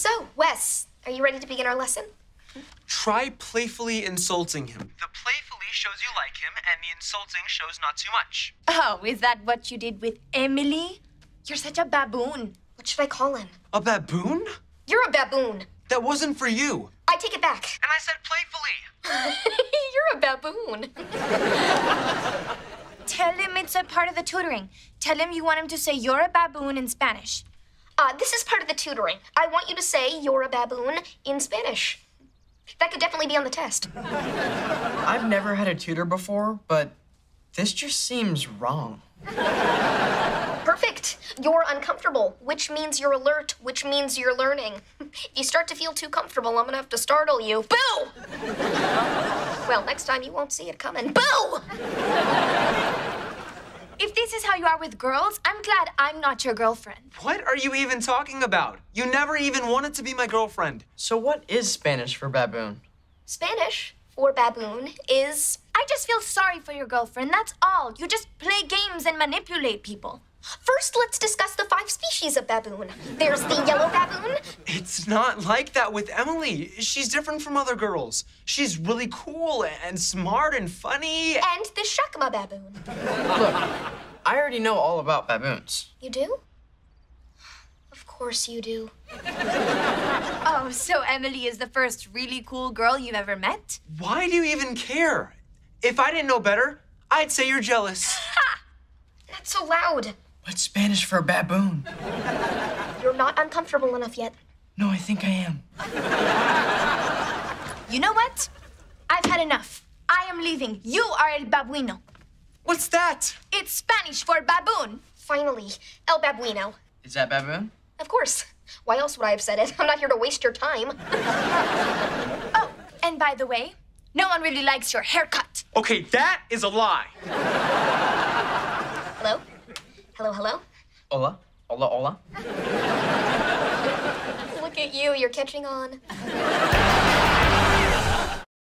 So, Wes, are you ready to begin our lesson? Try playfully insulting him. The playfully shows you like him, and the insulting shows not too much. Oh, is that what you did with Emily? You're such a baboon. What should I call him? A baboon? You're a baboon. That wasn't for you. I take it back. And I said playfully. You're a baboon. Tell him it's a part of the tutoring. Tell him you want him to say you're a baboon in Spanish. Uh, this is part of the tutoring. I want you to say you're a baboon in Spanish. That could definitely be on the test. I've never had a tutor before, but this just seems wrong. Perfect. You're uncomfortable, which means you're alert, which means you're learning. If you start to feel too comfortable, I'm gonna have to startle you. Boo! well, next time you won't see it coming. Boo! If this is how you are with girls, I'm glad I'm not your girlfriend. What are you even talking about? You never even wanted to be my girlfriend. So, what is Spanish for baboon? Spanish for baboon is I just feel sorry for your girlfriend, that's all. You just play games and manipulate people. First, let's discuss the five species of baboon. There's the yellow baboon. It's not like that with Emily. She's different from other girls. She's really cool and smart and funny. And the chacma baboon. Look, I already know all about baboons. You do? Of course you do. Oh, so Emily is the first really cool girl you've ever met? Why do you even care? If I didn't know better, I'd say you're jealous. Ha. Not so loud. What's Spanish for baboon? You're not uncomfortable enough yet. No, I think I am. You know what? I've had enough. I am leaving. You are el babuino. What's that? It's Spanish for baboon. Finally, El Babuino. Is that baboon? Of course. Why else would I have said it? I'm not here to waste your time. Oh, and by the way, no one really likes your haircut. Okay, that is a lie. Hello? Hello, hello? Hola? Hola, hola? Look at you, you're catching on.